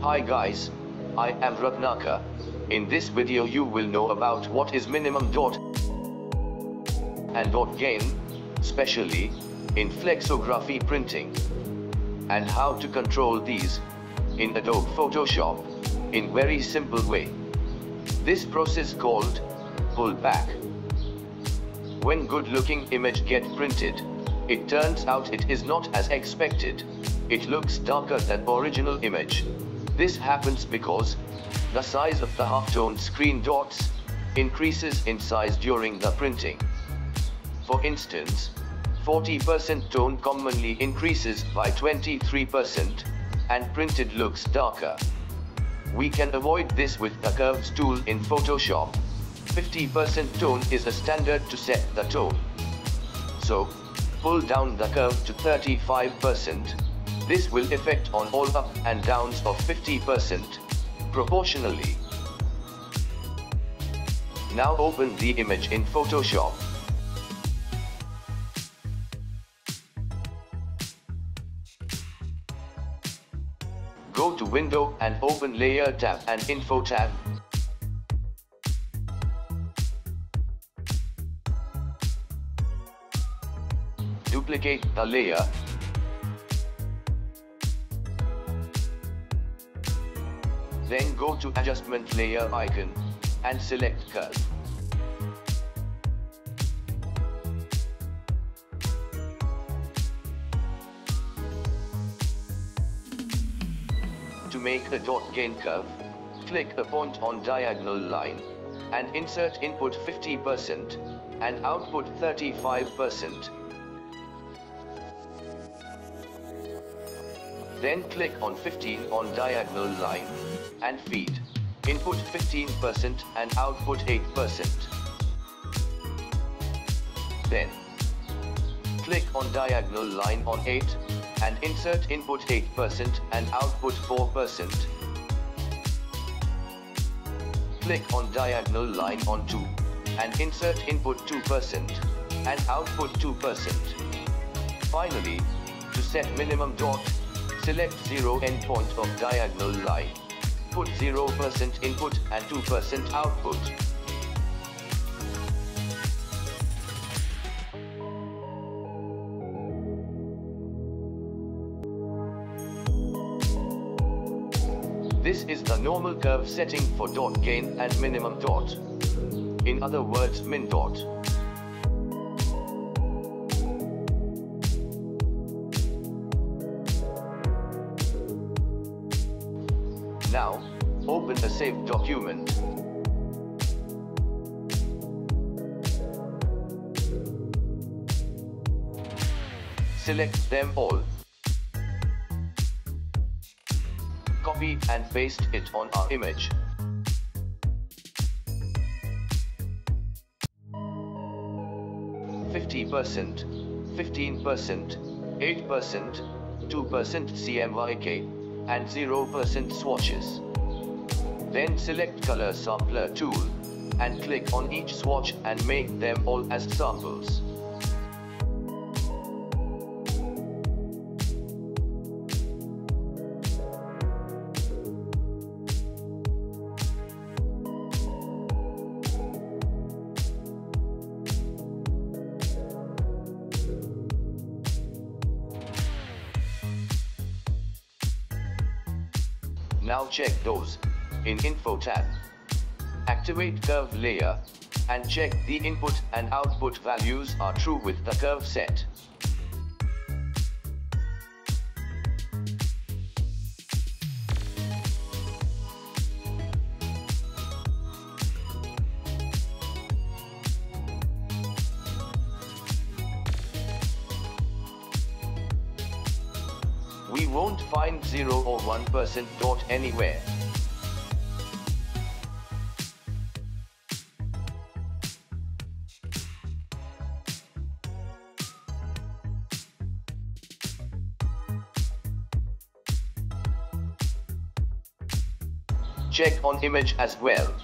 Hi guys, I am Ratnakar. In this video you will know about what is minimum dot and dot gain, specially in flexography printing, and how to control these in Adobe Photoshop in very simple way. This process called pull back. When good looking image get printed, it turns out it is not as expected. It looks darker than original image. This happens because the size of the halftone screen dots increases in size during the printing. For instance, 40% tone commonly increases by 23% and printed looks darker. We can avoid this with the curves tool in Photoshop. 50% tone is a standard to set the tone. So, pull down the curve to 35%. This will affect on all up and downs of 50% proportionally. Now open the image in Photoshop. Go to Window and open Layer tab and Info tab. Duplicate the layer. Then go to Adjustment Layer icon and select Curve. To make a dot gain curve, click a point on diagonal line and insert input 50% and output 35%. Then click on 15 on diagonal line and feed input 15% and output 8%. Then click on diagonal line on 8 and insert input 8% and output 4%. Click on diagonal line on 2 and insert input 2% and output 2%. Finally, to set minimum dot, select 0 endpoint of diagonal line. Put 0% input and 2% output. This is the normal curve setting for dot gain and minimum dot. In other words min dot. Now, open the saved document. Select them all. Copy and paste it on our image. Fifty percent, fifteen percent, eight percent, two percent CMYK, and 0% swatches. Then select Color Sampler tool and click on each swatch and make them all as samples. Now check those in Info tab. Activate Curve Layer and check the input and output values are true with the curve set. We won't find 0 or 1% dot anywhere. Check on image as well.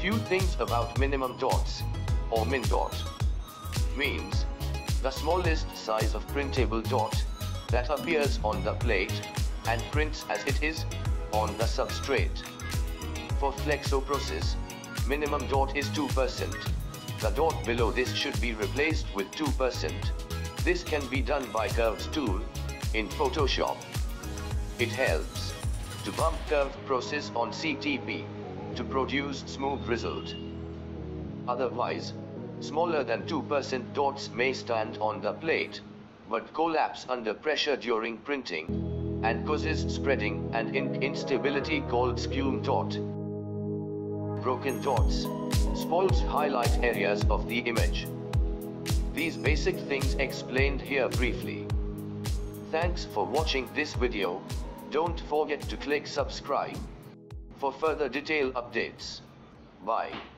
Few things about minimum dots, or min dot. Means, the smallest size of printable dot that appears on the plate and prints as it is on the substrate. For flexo process, minimum dot is 2%. The dot below this should be replaced with 2%. This can be done by curves tool in Photoshop. It helps to bump curve process on CTP to produce smooth result. Otherwise, smaller than 2% dots may stand on the plate, but collapse under pressure during printing, and causes spreading and ink instability called spume dot. Broken dots spoils highlight areas of the image. These basic things explained here briefly. Thanks for watching this video, don't forget to click subscribe for further detail updates. Bye.